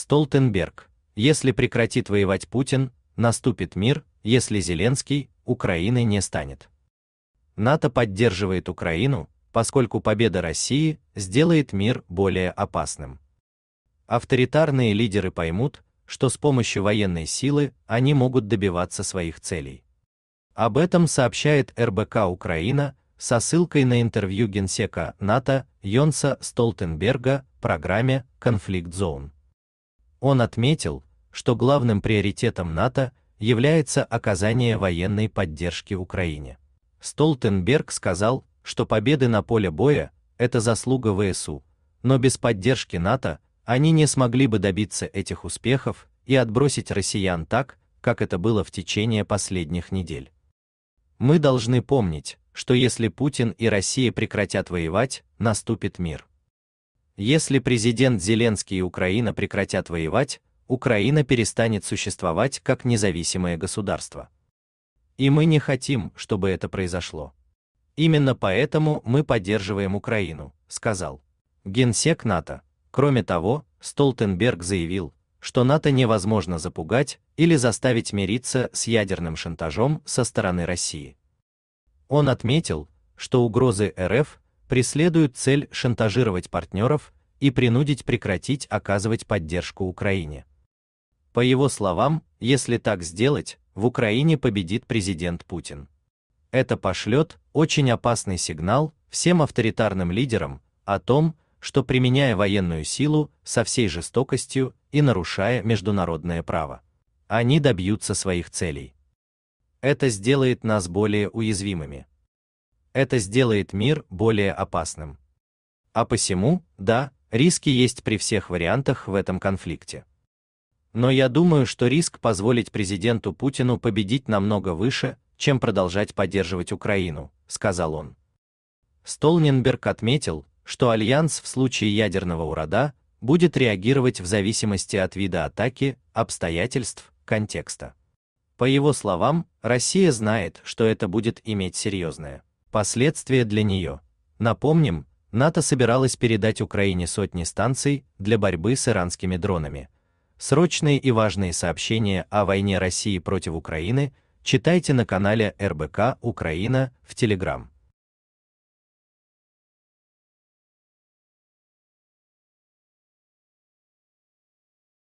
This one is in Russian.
Столтенберг. Если прекратит воевать Путин, наступит мир, если Зеленский Украины не станет. НАТО поддерживает Украину, поскольку победа России сделает мир более опасным. Авторитарные лидеры поймут, что с помощью военной силы они могут добиваться своих целей. Об этом сообщает РБК Украина со ссылкой на интервью генсека НАТО Йонса Столтенберга программе Conflict Zone. Он отметил, что главным приоритетом НАТО является оказание военной поддержки Украине. Столтенберг сказал, что победы на поле боя это заслуга ВСУ, но без поддержки НАТО они не смогли бы добиться этих успехов и отбросить россиян так, как это было в течение последних недель. Мы должны помнить, что если Путин и Россия прекратят воевать, наступит мир. Если президент Зеленский и Украина прекратят воевать, Украина перестанет существовать как независимое государство. И мы не хотим, чтобы это произошло. Именно поэтому мы поддерживаем Украину, сказал генсек НАТО. Кроме того, Столтенберг заявил, что НАТО невозможно запугать или заставить мириться с ядерным шантажом со стороны России. Он отметил, что угрозы РФ преследуют цель шантажировать партнеров и принудить прекратить оказывать поддержку Украине. По его словам, если так сделать, в Украине победит президент Путин. Это пошлет очень опасный сигнал всем авторитарным лидерам о том, что применяя военную силу со всей жестокостью и нарушая международное право, они добьются своих целей. Это сделает нас более уязвимыми. Это сделает мир более опасным. А посему, да, риски есть при всех вариантах в этом конфликте. Но я думаю, что риск позволить президенту Путину победить намного выше, чем продолжать поддерживать Украину, сказал он. Столненберг отметил, что альянс в случае ядерного урада будет реагировать в зависимости от вида атаки, обстоятельств, контекста. По его словам, Россия знает, что это будет иметь серьезные последствия для нее. Напомним, НАТО собиралось передать Украине сотни станций для борьбы с иранскими дронами. Срочные и важные сообщения о войне России против Украины читайте на канале РБК Украина в Телеграм.